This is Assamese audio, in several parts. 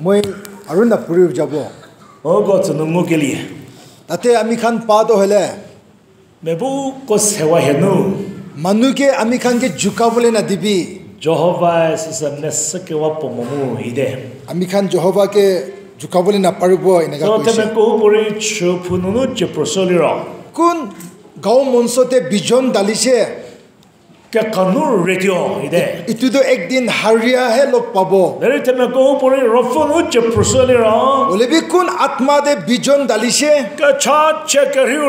মই অৰুণাপুৰী যাব অ' গছ নমো গেলি তাতে আমি খান পাতো হ'লে মেবু কছ সেৱা হেনো মানুহকে আমি খানকে জোকাবলৈ নাদিবি জহবাই চিচা নেচকে ৱা পমমু হিদে আমি খান জহবাকে জোকাবলৈ নাপাৰিব এনেকুৱা কো কোন গাঁও মঞ্চতে বিজন ডালিছে কে কানুৰ ৰেডিঅ' হিদে ইটোতো একদিন হাৰিয়াহে লগ পাব দেৰি তেমে কো পৰি ৰফুনু যে প্ৰচলি ৰ ওলেবি কোন আত্মাদে বিজন ডালিছে কে ছাত চে কৰিও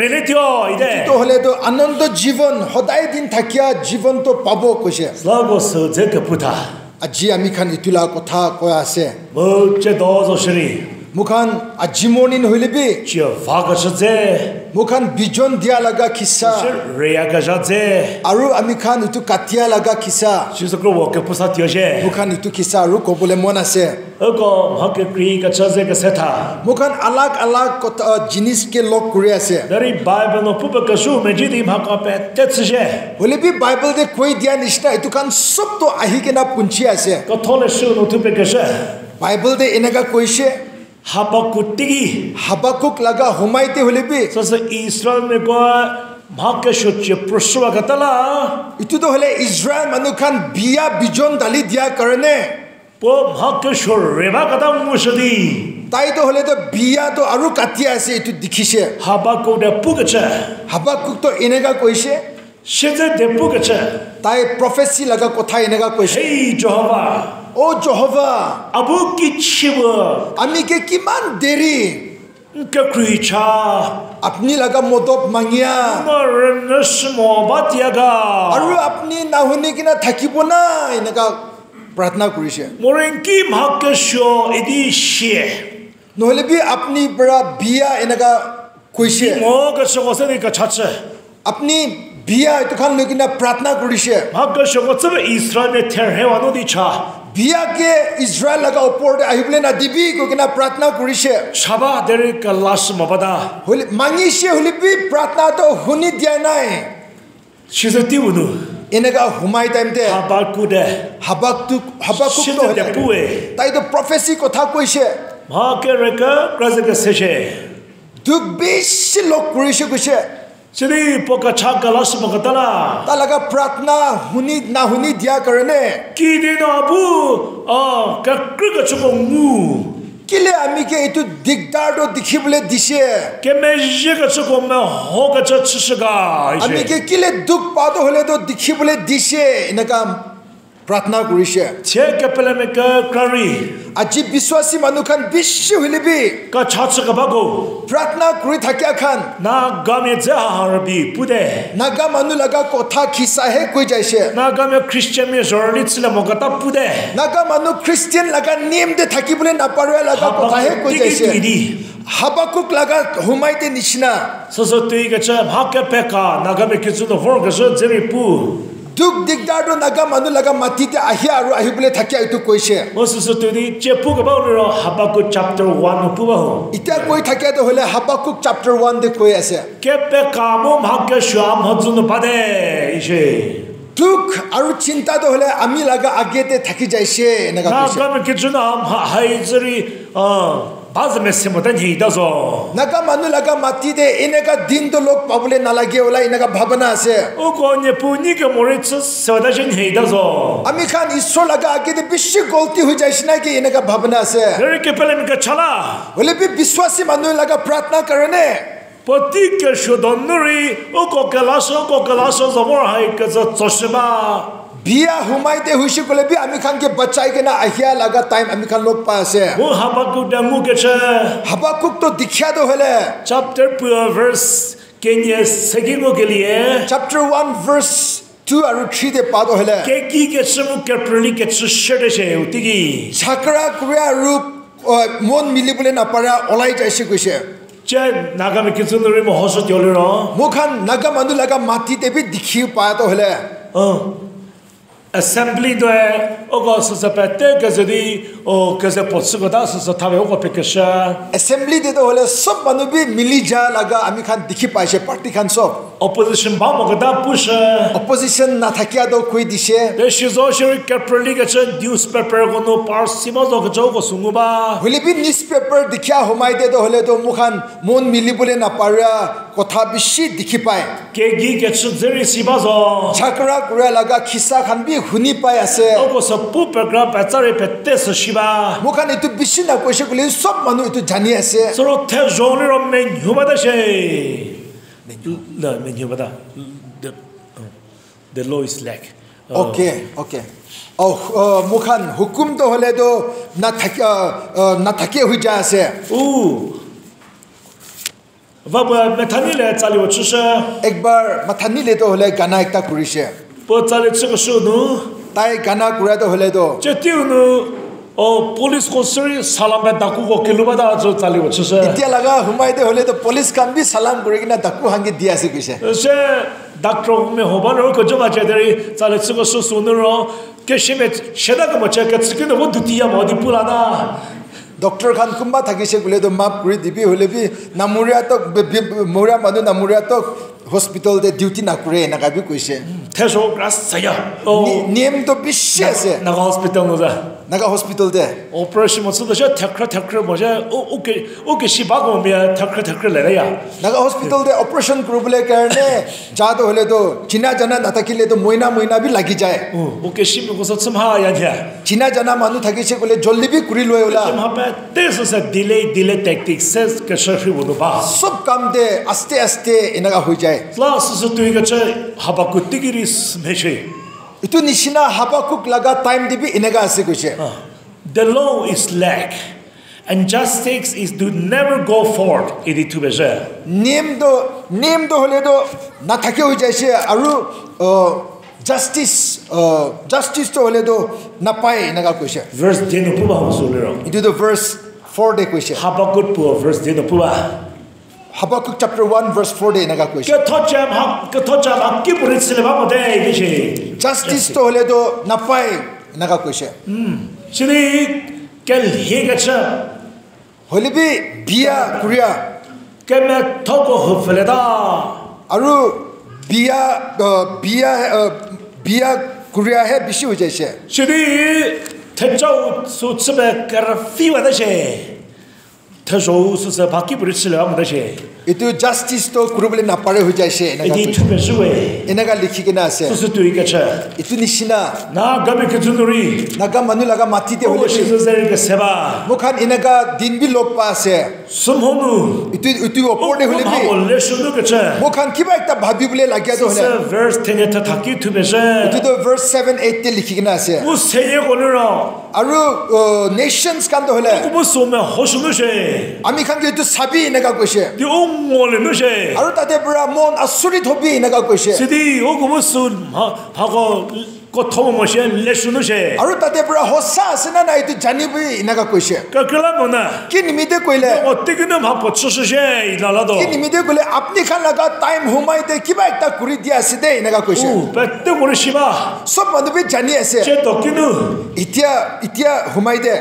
ৰেলেডিঅ' হিদে তো হ'লেতো আনন্দ জীৱন সদায় দিন থাকিয়া জীৱনটো পাব কৈছে লাগছ যে কপুতা আজি আমি খান ইটোলা কথা কৈ আছে মো যে দজ অশৰি মুখান আজি মৰ্ণি নহ'লেবি যে ভাগছ যে? মুখান বিজন দিয়া লগা খিচা। ৰেয়া গজা যে? আৰু আমি খান ইটো কাটিয়া লগা খিচা। চিচক্ৰ ৱকে পুছা তিয় যে? মুখান ইটো খিচা আৰু ক'বলৈ মন আছে। অক হকে ক্ৰি গছা যে গছেথা মুখান আলাগ আলাগ কথা জিনিসকে লগ কৰি আছে। Dari Bible no pupa kasu mejidi mhaka pe tetsje. হ'লেবি বাইবেলতে কৈ দিয়া নিচিনা এইটো খান চবটো আহি কিনে পুঞ্চি আছে। Kathole su no tupe kashe. বাইবেলতে এনেকুৱা কৈছে Haba kutigi. হাবাকুক লগা সোমাইতে হ'লেবি Sasa Israel me ko mhaka shutje proswa katala. ইটোতো হ'লে ইজৰাইল মানুহ খান বিয়া বিজন ডালি দিয়াৰ কাৰণে Po mhaka shur reba kata musadi. তাইতো হ'লেতো বিয়াটো আৰু কাটি আছে এইটো দেখিছে Haba ko de pugache. হাবাকুকটো এনেকুৱা কৈছে Shete depu keche. Tai prophecy laga kothai nega question. Hey Jehovah. Oh Jehovah. Abu kichiwa. Ami ke kiman deri. Nke kricha. Apni laga modop mangia. Marenes mobat yaga. Aru apni na huni kina thakibo na inaga প্রার্থনা কৰিছে মোরেঙ্কি ভাগ্যস্য এদি শিয়ে নহলে বি আপনি পৰা বিয়া এনেকা কৈছে মোক আছে কথা আপনি বিয়া এইটো খান লৈ কিনে প্ৰাৰ্থনা কৰিছে। বিয়াকে ইজৰাইল লগা ওপৰত আহিবলৈ নাদিবি কৈ কিনে প্ৰাৰ্থনা কৰিছে। চাবা দেৰি লাছ মবাদা। হলি মাঙিছে হলিবি প্ৰাৰ্থনাটো শুনি দিয়া নাই। সিজতি বুলু এনেকা সোমাই টাইমতে হাবাকু দে হাবাকটো হাবাকু তাইতো প্ৰফেচি কথা কৈছে। মাকে ৰেকা প্ৰাজেক্ট আছে তোক বেছি লগ কৰিছে কৈছে। Sini pokachaka las makatala. Talaga pratna hunid na hunid ya karene. Kini no abu ah kakriga chukongu. Kile amike itu digdar do dikhibule dishe. Kemeje ka chukoma hoga chachshaga. Amike kile duk pado hole do dikhibule dishe. Inakam প্ৰাৰ্থনা কৰিছে চে কেপেলে মে কৰি আজি বিশ্বাসী মানুহ খান বিশ্ব হিলিবি ক ছাত্ৰ কবাগো প্ৰাৰ্থনা কৰি থাকি খান না গামে জা হৰবি পুদে না গা মানুহ লাগা কথা খিসা হে কৈ যাইছে না গামে খ্ৰীষ্টান মে জৰলি ছিল মগত পুদে না গা মানুহ খ্ৰীষ্টান লাগা নিয়ম দে থাকি বুলে না কথা হে কৈ যাইছে হাবাকুক লাগা হুমাইতে নিছনা সসতুই গছ ভাকে পেকা নাগামে কিছু নহৰ গছ জেমি পু দুখ দিগদাৰটো নাগা মানুহ লগা মাটিতে আহি আৰু আহি পেলাই থাকে এইটো কৈছে এতিয়া কৈ থাকে হ'লে হাবাকুক চাপ্টাৰ ওৱান দি কৈ আছে দুখ আৰু চিন্তাটো হ'লে আমি লগা আগেতে থাকি যাইছে এনেকুৱা bazimesimuta nyida zo naka manu laka mati de ineka din to lok pabule nalage ola ineka bhavana ase uko nyepu nike moritsu sewada je nyida zo ami khan isro laka age de bishi golti hui jaish na ki ineka bhavana ase very kepelan ka chala ole bi biswasi manu laka prarthna karane Patik ke shodonuri uko kalaso uko kalaso zamor hai ke za choshma বিয়া হুমাইতে হইছে কলে বি আমি খানকে বাঁচাই কে না আহিয়া লাগা টাইম আমি খান লোক পা আছে ও হাবাকুক ডাঙ্গু গেছে হাবাকুক তো দীক্ষা তো হলে চ্যাপ্টার ভার্স কেনিয়ে সেকিমো কে লিয়ে চ্যাপ্টার 1 ভার্স টু আর থ্রিতে পাদ হলে কে কি গেছে মু কেপ্রনি গেছে সেটেছে উতিগি ছাকরা কুয়া রূপ মন মিলিবলে না পারা ওলাই যাইছে কইছে যে নাগামে কিছু মহস চলে মুখান নাগা মানু লাগা মাটিতে বি দেখি পায়া তো হলে assembly 的，我个是在白带个这里，哦，个在博士个当时是他们我别个些。assembly 的到后来，所有人都米利加那个阿米看，地区派些 party 看说。opposition 帮忙个当不是。opposition 那他家都亏的些。那许多些人 carefully 个些 newspaper 个那 part 什么做个做个什么吧。菲律宾 newspaper 地区啊，后面的到后来都我看，蒙米利不勒那 paria。কথা বেছি দেখি পায় ঝাকৰা ঘূৰাই হুকুমটো হ'লেতো নাথাকি নাথাকিয়ে হৈ যায় আছে वब मेथानिले चालियो छुस एक बार मेथानिले तो होले गाना एकता कुरिसे पो चाले छुक सुनु ताई गाना कुरा तो होले तो चेतिउनु ও পুলিশ কচুরি সালামে ডাকু কিলোবা দা আছো চালি উঠছে এতিয়া লাগা সোমাইতে হলে তো পুলিশ কাম বি সালাম কৰি কিনে ডাকু হাঙ্গি দি আছে কৈছে সে ডাক্তৰ মে হবা ৰ কজো বাচে দেৰি চালে চুক সুনুৰ কেশে মে সেদাকে মচে কেচকে নব দুতিয়া মদি পুরানা ডক্টৰ খান কোনোবা থাকিছে বোলে তই মাফ কৰি দিবি হ'লে বি নামৰীয়াটক মৰীয়া মানুহ নামৰীয়াটক হস্পিটেলতে ডিউটি নকৰে এনেকুৱা বি কৈছে নিয়মটো বেছি আছে hospital নোযা thakise kule to map kuri dibi hole bi namuria to moria manu namuria to hospital de duty na kure na ka bi kuise 태소 그라스야. 어 name to bishi ase 나가 호스피탈 노자. naga hospital de 오퍼레이션 모습도 저 테크라 테크라 뭐냐 오 오케이 오케이 시바고 미야 테크라 테크라 레야 naga hospital de operation kurubule karne ja to hole to china jana na thakile to moina moina bi lagi jaye 오 오케이 시미 고서 좀 하야냐 china jana manu thakise kule joldi bi kuri loe 좀 ola 하베 데스서 딜레이 딜레이 택틱 세스 그 셔피 보도 봐 sob kam de aste aste enaga hoi jaye 플러스 또 이거 저 하바쿠 ইটো নিচিনা হাবাকুক লাগা টাইম দিবি এনেকা আছে কৈছে the law is lack and just is do never go forth it to be sure নিম দ নিম দ হলে দ না থাকি হৈ যায়ছে আৰু জাস্টিস জাস্টিস তো হলে দ না এনেকা কৈছে verse দিন পুবা হ'ব সুলৰ ইটো দ verse 4 কৈছে হাবাকুক পুবা verse দিন পুবা Habakkuk chapter 1 verse 14 naga question. Kethocham ha kethocham akki purit silba pade gishi. Justice to hole do napai naga question. Hmm. Sini kel he gacha. Hole bi bia kuria. Ke me thoko hufle da. Aru bia bia bia kuria he bishi ho jaise. Sini thechau sutsbe karfi wadashe. 他手是是把给不是吃了没得些。এইটো জাষ্টিছটো কৰিবলৈ নাপাৰে হৈ যায় এনেকুৱা লিখি কিনে আছে এইটো নিচিনা মানুহ লগা মাতি সেৱা এনেকুৱা দিন বি লগ পাই আছে আৰু আমি খান মনে নুশে আৰু তাতে পৰা মন আচৰিত হবি এনেকুৱা কৈছে যদি অ কবচোন ভাগ আৰু তাতে পৰা সঁচা আছে না নাই এইটো জানিবি এনেকা কৈছে কি নিমিতে কৈলে কি নিমিতে কইলে আপনি খান লাগা টাইম সোমাই দে কিবা এটা কৰি দিয়া আছে দে এনেকা কৈছে সব মানুহে জানি আছে কিন্তু এতিয়া এতিয়া হুমাই দে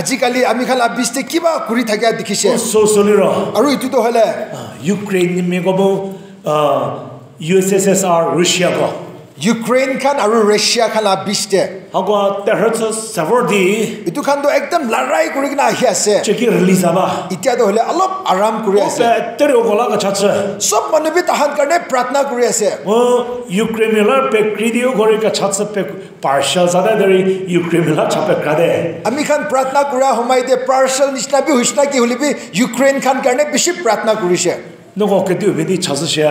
আজিকালি আমি খান আবিছে কিবা কৰি থাকা দেখিছে আৰু এইটোতো হ'লে ইউক্ৰেইন মে USSR Russia go Ukraine kan aru Russia kan la biste hago the hurts sever di itu kan do ekdam larai kuri kina ahi ase cheki release aba itya do hole alop aram kuri ase tere ogola ka chatse sob manu bi tahan karne pratna kuri ase o Ukraine la pe kridio gori ka chatse pe partial zada dari Ukraine la chape kade ami kan pratna kura humai de partial nishna bi hushna ki huli bi Ukraine kan karne bishi pratna kuri she নগ কে দি ভেদি ছাছে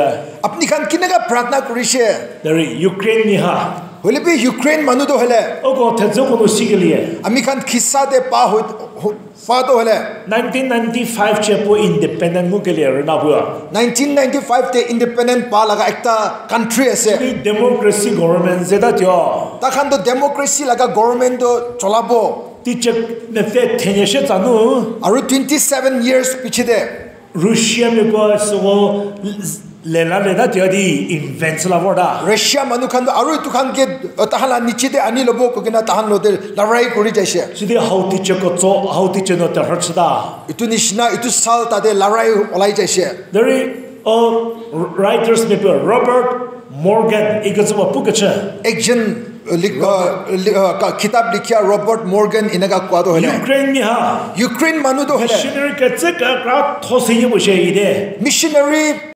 আপনি খান কিনে গা প্ৰাৰ্থনা কৰিছে দৰি ইউক্রেন নিহা হলে বি ইউক্রেন মানু দ হলে ও গ থে জক ন সিগলি আমি খান খিসা দে পা হই ফা দ হলে 1995 চে পো ইনডিপেন্ডেন্ট মু গলি আর না বুয়া 1995 তে ইনডিপেন্ডেন্ট পা লাগা একটা কান্ট্রি আছে কি ডেমোক্রেসি গভর্নমেন্ট জেদা জ তা খান তো ডেমোক্রেসি লাগা গভর্নমেন্ট তো চলাবো টিচ নে তে থেনেশে জানু আর 27 ইয়ার্স পিছে দে Russia kwa so lela leda ti adi invents la vorda Russia manu khan aru tu khan ke tahala niche de ani lobo ko kina tahan lo de larai kuri jaise sidi hauti che ko cho hauti che no ta hrsda itu nishna itu sal ta de larai olai jaise there a writers people robert morgan ikazuma pukacha action কিতাব লিখিয়া ৰবাৰ্ট মৰ্গান ইনাকা কোৱা তো হলে ukraine mi ha. ইউক্ৰেন মানুহ তো হলে che